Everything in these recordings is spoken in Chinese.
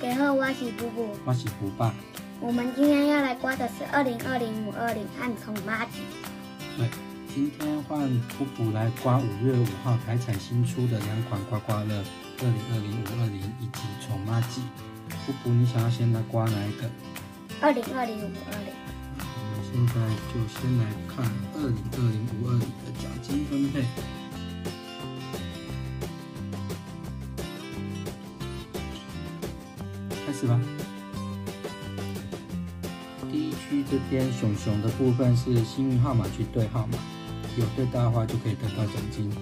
家好，我是布布。我是布爸。我们今天要来刮的是二零二零五二零和宠妈吉。对，今天换布布来刮五月五号台彩新出的两款刮刮乐，二零二零五二零以及宠妈吉。布布，你想要先来刮哪一个？二零二零五二零。我们现在就先来看二零二零五二零开始吧。第一区这边熊熊的部分是幸运号码去对号码，有对到的话就可以得到奖金。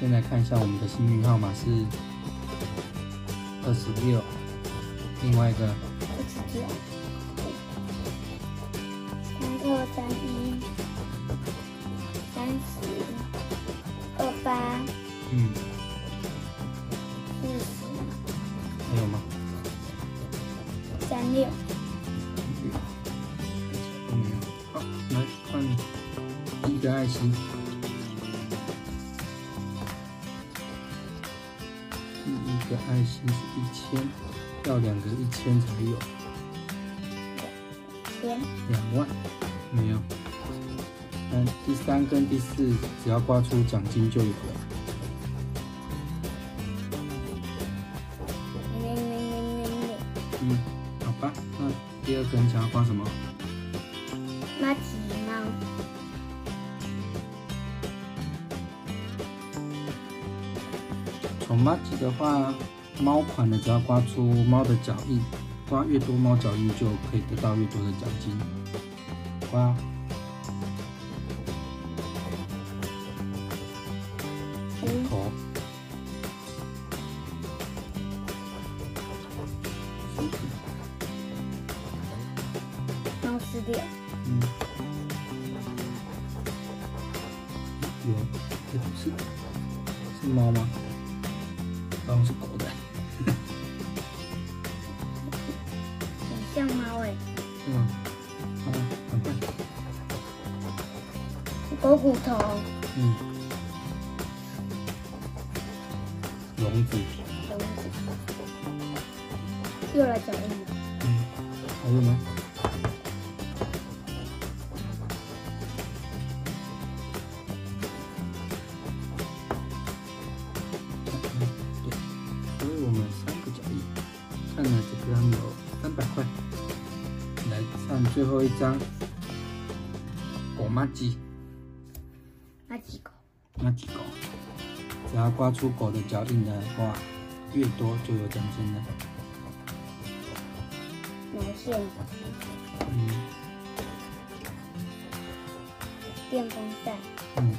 先来看一下我们的幸运号码是二十六，另外一个二十九，三二三一，三六。嗯，好，来换第一个爱心。第一个爱心是一千，要两个一千才有。千。两万，没有。嗯，第三跟第四只要刮出奖金就有了。你想要刮什么？马吉猫。从马吉的话，猫款的只要刮出猫的脚印，刮越多猫脚印就可以得到越多的奖金。刮。虎头。嗯。有，这不是，是猫吗？好像是狗的。很像猫哎。嗯。好，赶快。狗骨头。嗯。笼子。笼子。又来脚印了。嗯。还有吗？三百块。来看最后一张，狗妈鸡。妈吉狗。妈吉狗，只要刮出狗的脚印的话，越多就有奖金了。毛线。嗯。电风扇。嗯。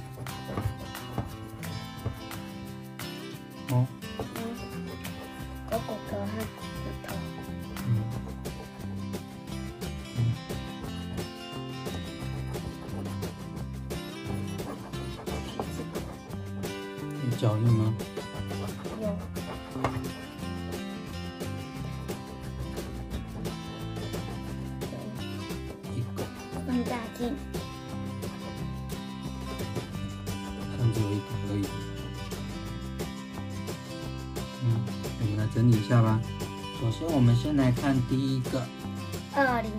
脚印吗？有。一个。放大镜。看只有一个而已。嗯，我们来整理一下吧。首先，我们先来看第一个。二零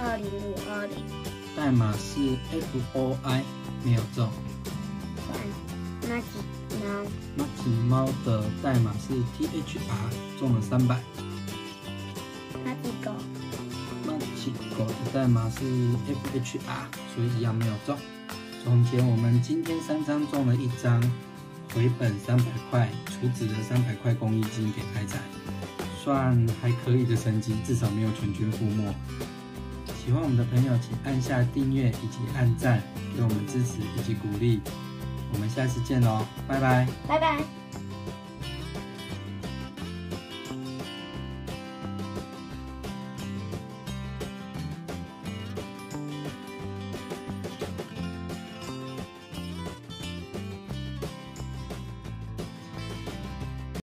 二零五二零。代码是 F O I，没有中。妈吉猫。妈吉猫的代码是 T H R，中了三百。妈吉狗。妈吉狗的代码是 F H R，所以一样没有中。总结，我们今天三张中了一张，回本三百块，储值了三百块公益金给开仔，算还可以的成绩，至少没有全军覆没。喜欢我们的朋友，请按下订阅以及按赞，给我们支持以及鼓励。我们下次见喽，拜拜，拜拜。